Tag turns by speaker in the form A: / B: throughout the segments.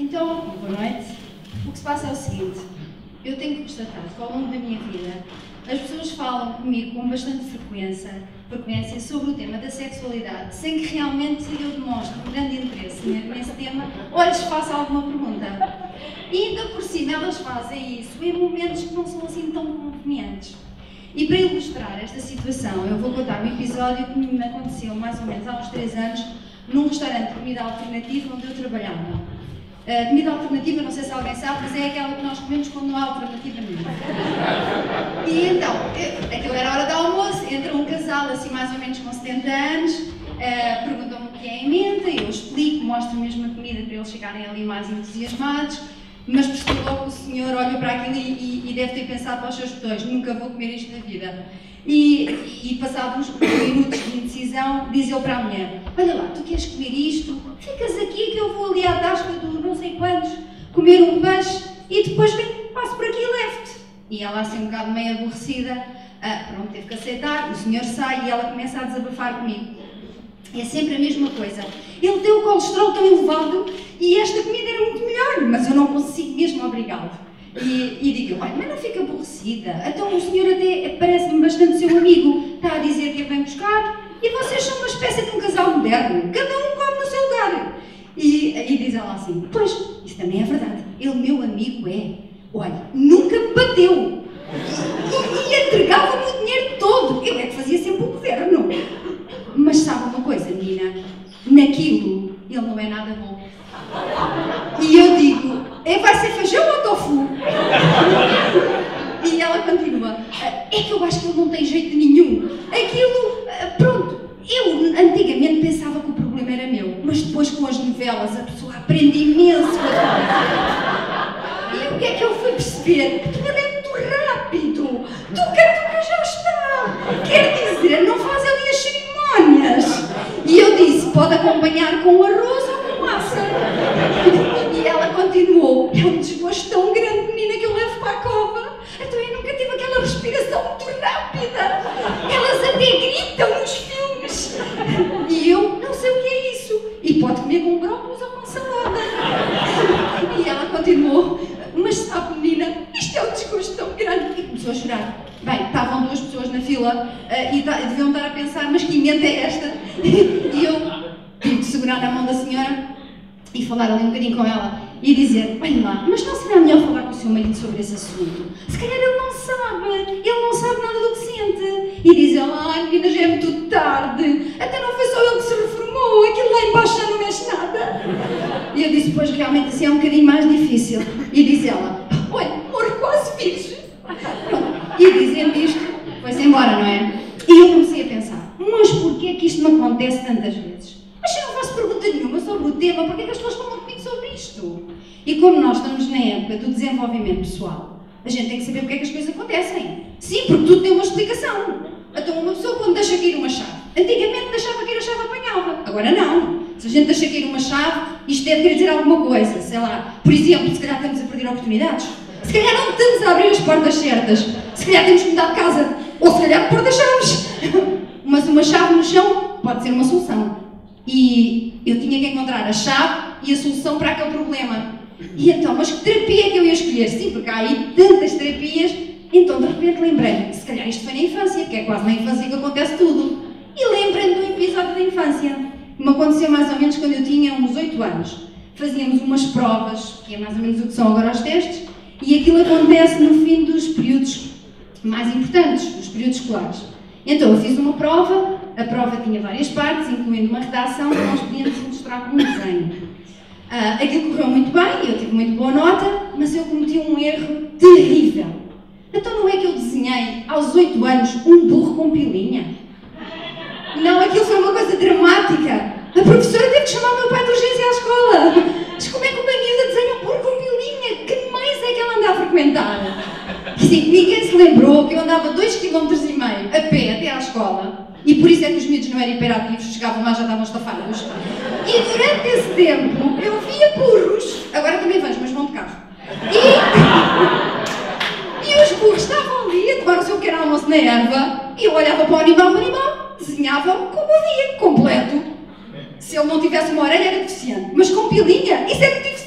A: Então, boa noite. O que se passa é o seguinte: eu tenho que constatar que ao longo da minha vida as pessoas falam comigo com bastante frequência, frequência sobre o tema da sexualidade, sem que realmente eu demonstre um grande interesse nesse tema ou lhes faça alguma pergunta. E ainda por cima elas fazem isso em momentos que não são assim tão convenientes. E para ilustrar esta situação, eu vou contar um episódio que me aconteceu mais ou menos há uns 3 anos num restaurante de comida alternativa onde eu trabalhava. A comida alternativa, não sei se alguém sabe, mas é aquela que nós comemos quando não há alternativa nenhuma. E então, aquilo era hora de almoço, entra um casal assim mais ou menos com 70 anos, uh, perguntam-me o que é em mente, eu explico, mostro mesmo a comida para eles ficarem ali mais entusiasmados, mas percebo logo que o senhor olha para aquilo e, e, e deve ter pensado para os seus botões, nunca vou comer isto na vida. E, e passados uns minutos de indecisão, diz ele para a mulher: Olha lá, tu queres comer isto? Ficas aqui que eu vou ali à tasca do comer um peixe e depois venho, passo por aqui e levo-te. E ela, assim, um bocado meio aborrecida, ah, pronto, teve que aceitar. O senhor sai e ela começa a desabafar comigo. É sempre a mesma coisa. Ele tem o colesterol tão elevado e esta comida era muito melhor, mas eu não consigo mesmo obrigá-lo. E, e digo, olha, mas não fica aborrecida. Então o senhor até parece-me bastante seu amigo. Está a dizer que é bem buscar e vocês são uma espécie de um casal moderno. Cada um come no seu lugar. E, diz ela assim, pois, isso também é verdade. Ele, meu amigo, é. Olha, nunca me bateu. E, e entregava-me o dinheiro todo. Eu é que fazia sempre o governo. Mas sabe uma coisa, menina? Naquilo, ele não é nada bom. E eu digo, é, vai ser feijão ou tofu? E ela continua, é que eu acho que ele não tem jeito nenhum. Aquilo, pronto, eu antigamente pensava que o problema era meu, mas depois com as novelas a pessoa aprende imenso. E o que é que eu fui perceber? Que ele é muito rápido. Tuca-tuca já está. Quer dizer, não faz ali as cerimónias. E eu disse, pode acompanhar com arroz ou com massa. E ela continuou, é um desgosto tão grande, menina, que eu levo para a cova. Então eu nunca tive aquela respiração muito rápida. Elas até gritam nos filmes. E eu não sei o que é isso. E pode comer com brócolis ou com salada. E ela continuou, mas sabe, menina, isto é um desgosto tão grande. E começou a chorar. Bem, estavam duas pessoas na fila uh, e deviam estar a pensar, mas que emenda é esta? e eu tive de segurar na mão da senhora e falar ali um bocadinho com ela e dizer, olha lá, mas não será melhor falar com o seu marido sobre esse assunto? Se calhar ele não sabe, ele não sabe nada do que sente. E diz ela, ai menina, já é muito tarde, até não foi só ele que se reformou, aquilo lá embaixo já não mexe nada. E eu disse, pois realmente assim é um bocadinho mais difícil. E diz ela, olha. E dizendo isto, foi-se embora, não é? E eu comecei a pensar, mas porquê é que isto me acontece tantas vezes? Mas eu não faço pergunta nenhuma sobre o tema, porquê é que as pessoas falam comigo sobre isto? E como nós estamos na época do desenvolvimento pessoal, a gente tem que saber porque é que as coisas acontecem. Sim, porque tudo tem uma explicação. Então, uma pessoa quando deixa cair uma chave, antigamente deixava cair a chave apanhava, agora não. Se a gente deixa cair uma chave, isto deve querer dizer alguma coisa, sei lá. Por exemplo, se calhar estamos a perder oportunidades. Se calhar não estamos a abrir as portas certas. Calhar temos que mudar de casa. Ou se calhar porta-chaves. Mas uma chave no chão pode ser uma solução. E eu tinha que encontrar a chave e a solução para aquele problema. E então, mas que terapia é que eu ia escolher? Sim, porque há aí tantas terapias. Então, de repente, lembrei se calhar isto foi na infância, que é quase na infância que acontece tudo. E lembrei-me do episódio da infância. Me aconteceu mais ou menos quando eu tinha uns 8 anos. Fazíamos umas provas, que é mais ou menos o que são agora os testes, e aquilo acontece no fim dos períodos mais importantes, os períodos escolares. Então, eu fiz uma prova, a prova tinha várias partes, incluindo uma redação, que nós podíamos ilustrar com um desenho. Uh, aquilo correu muito bem, eu tive muito boa nota, mas eu cometi um erro terrível. Então não é que eu desenhei aos 8 anos um burro com pilinha? Não, aquilo foi uma coisa dramática. A professora teve que chamar o meu pai de urgência à escola. Diz como é que uma miúda desenha um burro com pilinha? Que mais é que ela anda a frequentar? Sim, ninguém se lembrou que eu andava 2,5 km a pé até à escola. E por isso é que os miúdos não eram hiperativos, chegavam lá já estavam estafados. E durante esse tempo eu via burros, agora também vejo, mas vão de carro. E, e os burros estavam ali a tomar o seu pequeno almoço na erva e eu olhava para o animal, o animal desenhava como o dia, completo. Se ele não tivesse uma orelha era deficiente, mas com pilinha, isso é das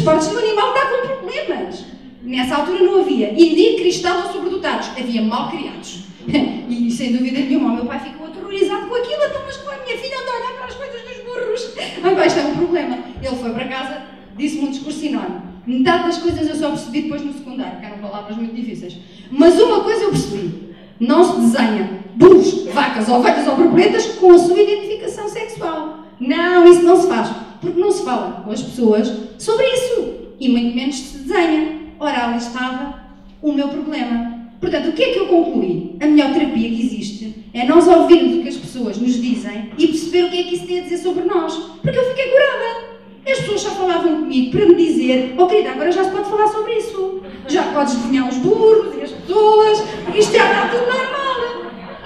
A: partes do animal está com problemas. Nessa altura não havia indivíduo cristal ou sobredotados, havia mal criados. E sem dúvida nenhuma, o meu pai ficou aterrorizado com aquilo, então, mas com a minha filha anda a olhar para as coisas dos burros. Ah, vai, isto é um problema. Ele foi para casa, disse-me um discurso enorme. Metade das coisas eu só percebi depois no secundário, porque eram palavras muito difíceis. Mas uma coisa eu percebi: não se desenha burros, vacas, ovelhas ou borboletas com a sua identificação sexual. Não, isso não se faz. Porque não se fala com as pessoas sobre isso. E muito menos se desenha. Ora, ali estava o meu problema. Portanto, o que é que eu concluí? A melhor terapia que existe é nós ouvirmos o que as pessoas nos dizem e perceber o que é que isso tem a dizer sobre nós. Porque eu fiquei curada. As pessoas já falavam comigo para me dizer, oh querida, agora já se pode falar sobre isso. Já podes desenhar os burros e as pessoas, isto já está tudo normal.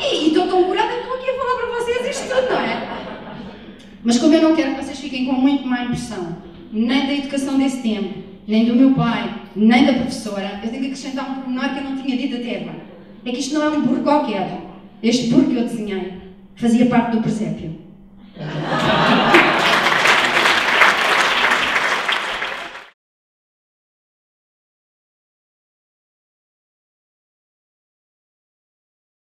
A: E, e estou curada que estou aqui a falar para vocês isto tudo, não é? Mas como eu não quero que vocês fiquem com muito má impressão, nem da educação desse tempo, nem do meu pai, nem da professora, eu tenho que acrescentar um pormenor que eu não tinha dito até agora. É que isto não é um burro qualquer. Este burro que eu desenhei fazia parte do presépio.